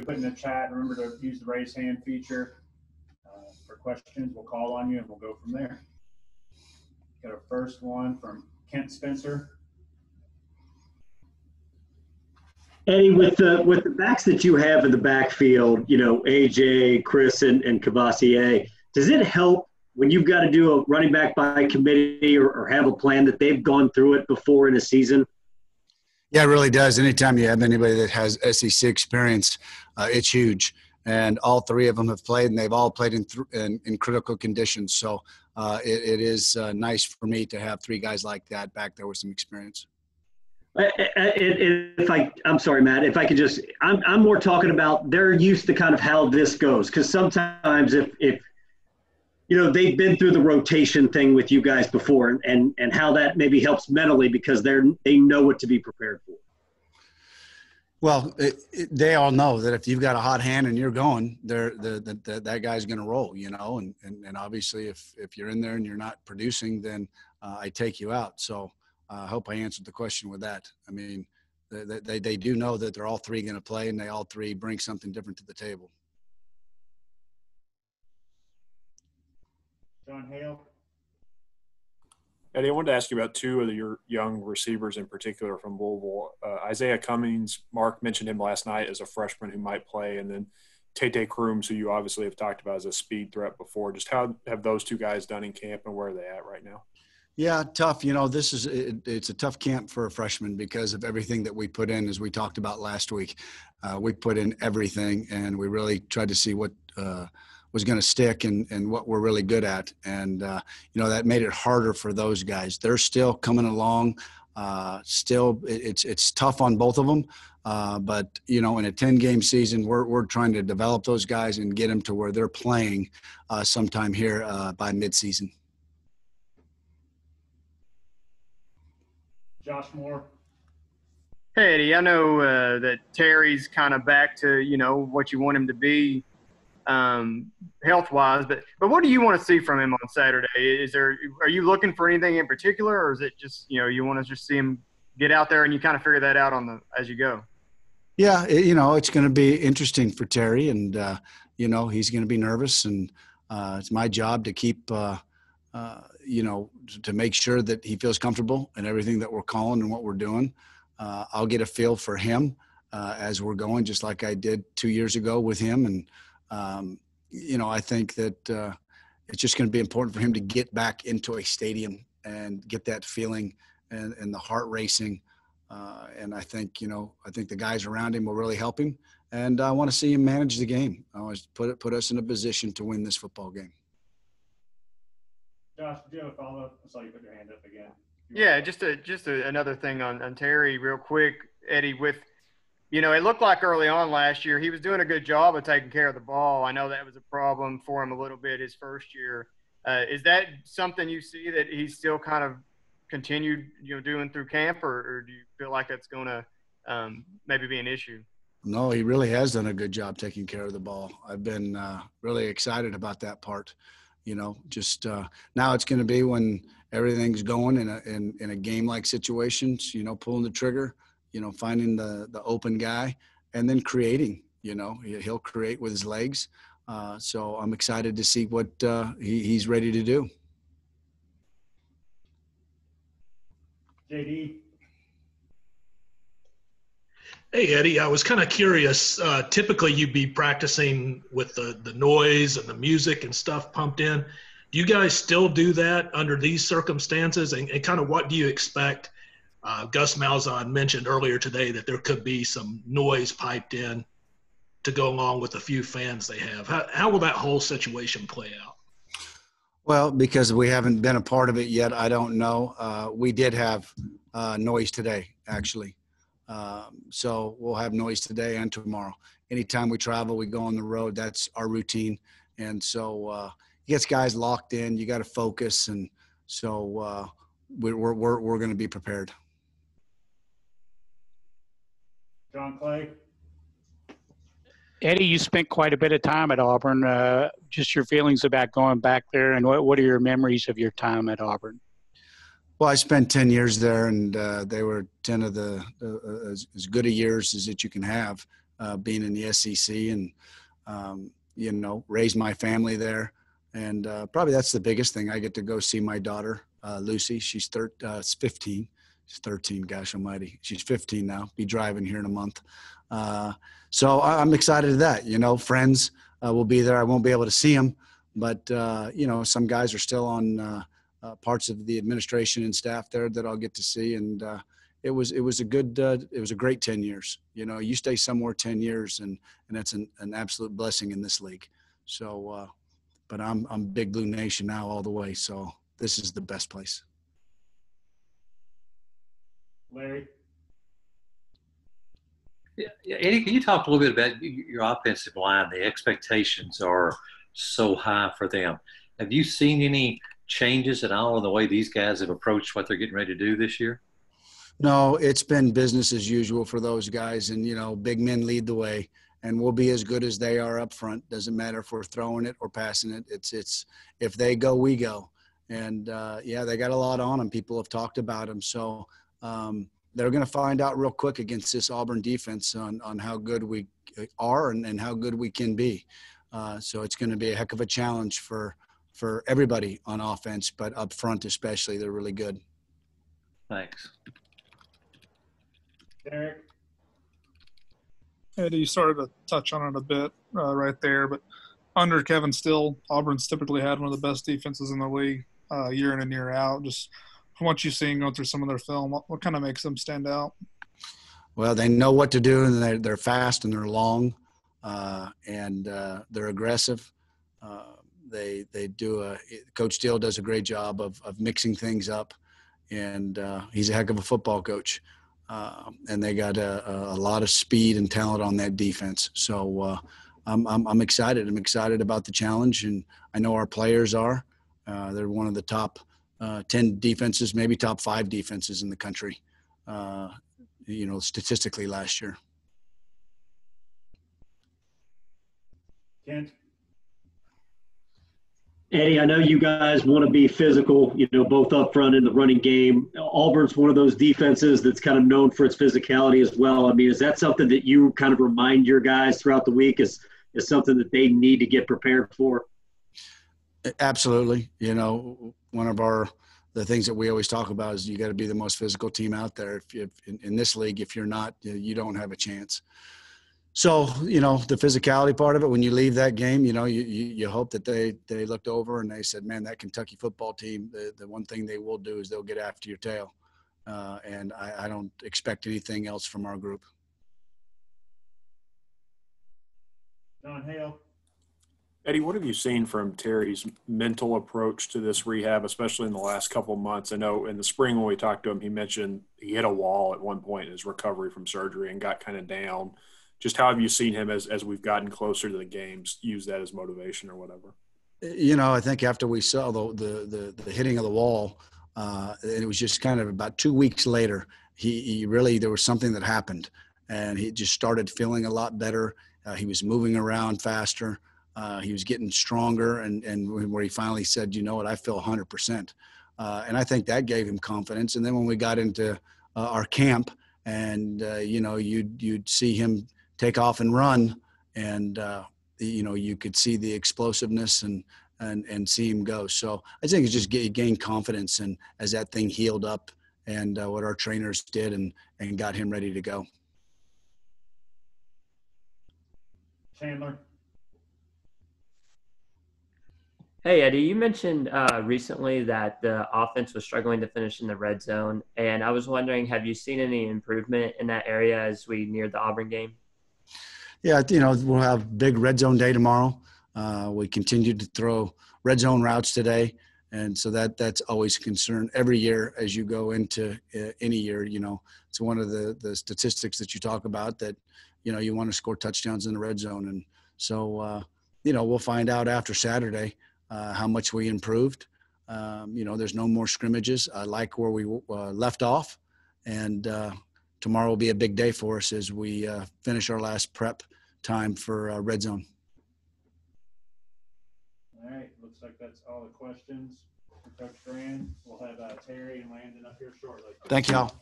put in the chat. Remember to use the raise hand feature uh, for questions. We'll call on you and we'll go from there. Got a first one from Kent Spencer. Eddie, with the with the backs that you have in the backfield, you know AJ, Chris, and, and Kavosiey, does it help when you've got to do a running back by committee or, or have a plan that they've gone through it before in a season? Yeah, it really does. Anytime you have anybody that has SEC experience, uh, it's huge. And all three of them have played, and they've all played in th- in, in, critical conditions. So uh, it, it is uh, nice for me to have three guys like that back there with some experience. If I, I'm sorry, Matt. If I could just, I'm, I'm more talking about they're used to kind of how this goes. Because sometimes if, if you know they've been through the rotation thing with you guys before, and and and how that maybe helps mentally because they're they know what to be prepared for. Well, it, it, they all know that if you've got a hot hand and you're going, they're, the, the, the that guy's going to roll, you know. And, and and obviously, if if you're in there and you're not producing, then uh, I take you out. So I hope I answered the question with that. I mean, they, they, they do know that they're all three going to play and they all three bring something different to the table. Jon Hale. Eddie, I wanted to ask you about two of your young receivers in particular from Louisville. Uh, Izayah Cummings, Mark mentioned him last night as a freshman who might play, and then Tate Crooms, who you obviously have talked about as a speed threat before. Just how have those two guys done in camp, and where are they at right now? Yeah, tough. You know, this is it, it's a tough camp for a freshman because of everything that we put in, as we talked about last week. Uh, we put in everything, and we really tried to see what uh, was going to stick and and what we're really good at. And uh, you know, that made it harder for those guys. They're still coming along. Uh, still, it, it's it's tough on both of them. Uh, but you know, in a 10 game season, we're we're trying to develop those guys and get them to where they're playing uh, sometime here by midseason. Josh Moore. Hey Eddie, I know uh, that Terry's kind of back to you know what you want him to be, um, health wise. But but what do you want to see from him on Saturday? Is there are you looking for anything in particular, or is it just you know you want to just see him get out there and you kind of figure that out on the as you go? Yeah, it, you know it's going to be interesting for Terry, and uh, you know he's going to be nervous, and uh, it's my job to keep uh, uh, you know, to make sure that he feels comfortable in everything that we're calling and what we're doing. Uh, I'll get a feel for him uh, as we're going, just like I did two years ago with him. And, um, you know, I think that uh, it's just going to be important for him to get back into a stadium and get that feeling and, and the heart racing. Uh, and I think, you know, I think the guys around him will really help him. And I want to see him manage the game. I want to put, put us in a position to win this football game. Josh, do you have a follow up? I saw you put your hand up again. Yeah, just a just a, another thing on, on Terry, real quick, Eddie. With you know, it looked like early on last year he was doing a good job of taking care of the ball. I know that was a problem for him a little bit his first year. Uh, is that something you see that he's still kind of continued, you know, doing through camp, or, or do you feel like that's going to um, maybe be an issue? No, he really has done a good job taking care of the ball. I've been uh, really excited about that part you know just uh, now it's going to be when everything's going in a in, in a game like situations you know pulling the trigger you know finding the the open guy and then creating you know he'll create with his legs uh, so i'm excited to see what uh, he, he's ready to do jd Hey Eddie, I was kind of curious. Uh, typically, you'd be practicing with the the noise and the music and stuff pumped in. Do you guys still do that under these circumstances? And, and kind of what do you expect? Uh, Gus Malzahn mentioned earlier today that there could be some noise piped in to go along with the few fans they have. How, how will that whole situation play out? Well, because we haven't been a part of it yet, I don't know. Uh, we did have uh, noise today, actually. Um, so we'll have noise today and tomorrow. Anytime we travel, we go on the road. That's our routine. And so uh, it gets guys locked in. You got to focus. And so uh, we're, we're, we're going to be prepared. John Clay. Eddie, you spent quite a bit of time at Auburn. Uh, just your feelings about going back there, and what, what are your memories of your time at Auburn? Well, I spent 10 years there, and uh, they were 10 of the uh, as, as, good a years as that you can have. uh, being in the SEC and um, you know raise my family there. And uh, probably that's the biggest thing. I get to go see my daughter uh, Lucy. She's thir- uh, 15. She's 13. Gosh Almighty, she's 15 now. Be driving here in a month. Uh, so I- I'm excited that. You know, friends uh, will be there. I won't be able to see them, but uh, you know, some guys are still on uh, uh, parts of the administration and staff there that I'll get to see. And uh, it was it was a good it was a great 10 years. You know, you stay somewhere 10 years, and and that's an, an absolute blessing in this league. So, but I'm I'm Big Blue Nation now all the way. So this is the best place. Larry? Yeah, yeah, Eddie, can you talk a little bit about your offensive line? The expectations are so high for them. Have you seen any changes at all in the way these guys have approached what they're getting ready to do this year? No, it's been business as usual for those guys, and you know, big men lead the way, and we'll be as good as they are up front. Doesn't matter if we're throwing it or passing it. It's it's if they go, we go, and uh, yeah, they got a lot on them. People have talked about them, so um, they're going to find out real quick against this Auburn defense on on how good we are and, and how good we can be. Uh, so it's going to be a heck of a challenge for for everybody on offense, but up front especially, they're really good. Thanks. Derek? Eddie, you started to touch on it a bit uh, right there, but under Kevin Steele, Auburn's typically had one of the best defenses in the league uh, year in and year out. Just from what you've seen going through some of their film, what, what kind of makes them stand out? Well, they know what to do, and they're, they're fast and they're long, uh, and uh, they're aggressive. Uh, they they do a Coach Steele does a great job of of mixing things up, and uh, he's a heck of a football coach. Um, and they got a, a lot of speed and talent on that defense. So uh, I'm, I'm I'm excited. I'm excited about the challenge, and I know our players are. Uh, they're one of the top uh, ten defenses, maybe top five defenses in the country. Uh, you know, statistically last year. Kent? Eddie, I know you guys want to be physical, you know, both up front in the running game. Auburn's one of those defenses that's kind of known for its physicality as well. I mean, is that something that you kind of remind your guys throughout the week is, is something that they need to get prepared for? Absolutely. You know, one of our the things that we always talk about is you got to be the most physical team out there. If, if in, in, this league, if you're not, you don't have a chance. So you know the physicality part of it. When you leave that game, you know you, you, you hope that they they looked over and they said, "Man, that Kentucky football team. The, the one thing they will do is they'll get after your tail." Uh, and I, I don't expect anything else from our group. Jon Hale. Eddie, what have you seen from Terry's mental approach to this rehab, especially in the last couple of months? I know in the spring when we talked to him, he mentioned he hit a wall at one point in his recovery from surgery and got kind of down. Just how have you seen him as, as we've gotten closer to the games use that as motivation or whatever? You know, I think after we saw the the the, the hitting of the wall, uh, and it was just kind of about two weeks later, he, he really there was something that happened, and he just started feeling a lot better. Uh, he was moving around faster. Uh, he was getting stronger, and and where he finally said, "You know what? I feel 100 percent," uh, and I think that gave him confidence. And then when we got into uh, our camp, and uh, you know, you'd you'd see him take off and run, and uh, you know, you could see the explosiveness and and and see him go. So I think it's just get, gain confidence, and as that thing healed up, and uh, what our trainers did, and and got him ready to go. Chandler. Hey, Eddie, you mentioned uh, recently that the offense was struggling to finish in the red zone. And I was wondering, have you seen any improvement in that area as we near the Auburn game? Yeah, you know, we'll have big red zone day tomorrow. Uh, we continue to throw red zone routes today. And so that that's always a concern every year as you go into uh, any year. You know, it's one of the the statistics that you talk about that you know you want to score touchdowns in the red zone, and so uh, you know we'll find out after Saturday uh, how much we improved. Um, you know, there's no more scrimmages. I like where we uh, left off, and uh, tomorrow will be a big day for us as we uh, finish our last prep time for uh, red zone. All right, looks like that's all the questions for Coach Gran. We'll have uh, Terry and Landon up here shortly. Thank y'all.